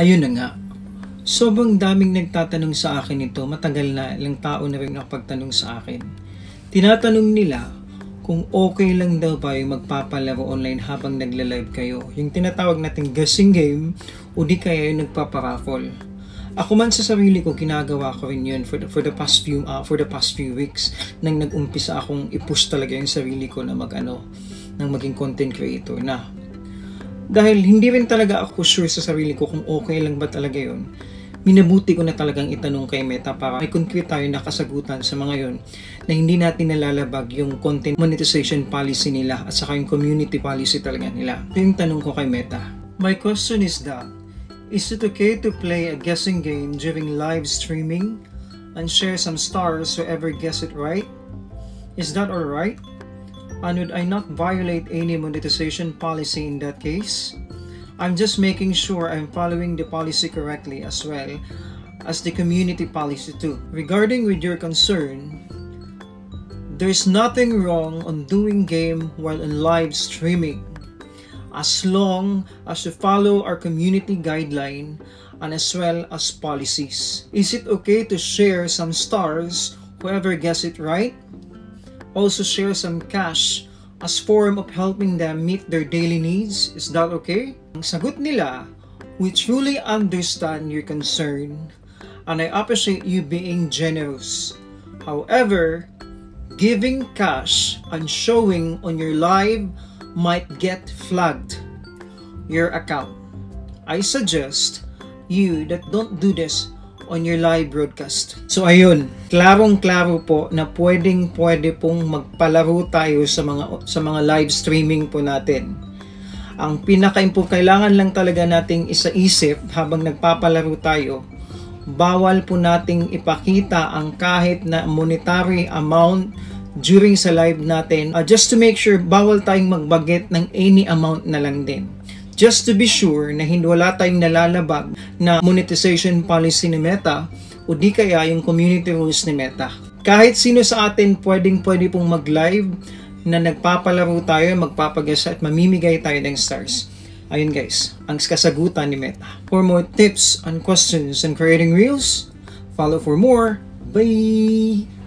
Ayun na nga. Sobrang daming nagtatanong sa akin ito. Matagal na ilang tao na rin nakapagtanong sa akin. Tinatanong nila kung okay lang daw ba yung magpapalaro online habang nagla-live kayo. Yung tinatawag nating guessing game o di kaya yung nagpaparaffle. Ako man sa sarili ko, ginagawa ko rin yun for the, for the past few uh, for the past few weeks nang nag-umpisa akong i-push talaga yung sarili ko na mag-ano, nang maging content creator na dahil hindi rin talaga ako sure sa sarili ko kung okay lang ba talaga yon minabuti ko na talagang itanong kay Meta para may concrete tayo na kasagutan sa mga yon na hindi natin nalalabag yung content monetization policy nila at saka yung community policy talaga nila. Ito yung tanong ko kay Meta. My question is that, is it okay to play a guessing game during live streaming and share some stars whoever guess it right? Is that alright? And would I not violate any monetization policy in that case? I'm just making sure I'm following the policy correctly as well as the community policy too. Regarding with your concern, there's nothing wrong on doing game while on live streaming as long as you follow our community guideline and as well as policies. Is it okay to share some stars whoever gets it right? Also share some cash as form of helping them meet their daily needs? Is that okay? Ang sagot nila, we truly understand your concern and I appreciate you being generous. However, giving cash and showing on your live might get flagged your account. I suggest you that don't do this on your live broadcast. So ayun, klarong-klaro po na pwedeng pwede pong magpalaro tayo sa mga sa mga live streaming po natin. Ang pinaka kailangan lang talaga nating isaisip habang nagpapalaro tayo, bawal po nating ipakita ang kahit na monetary amount during sa live natin uh, just to make sure bawal tayong magbagit ng any amount na lang din just to be sure na hindi wala tayong nalalabag na monetization policy ni Meta o di kaya yung community rules ni Meta. Kahit sino sa atin pwedeng pwede pong mag-live na nagpapalaro tayo, magpapagasa at mamimigay tayo ng stars. Ayun guys, ang kasagutan ni Meta. For more tips and questions on creating reels, follow for more. Bye!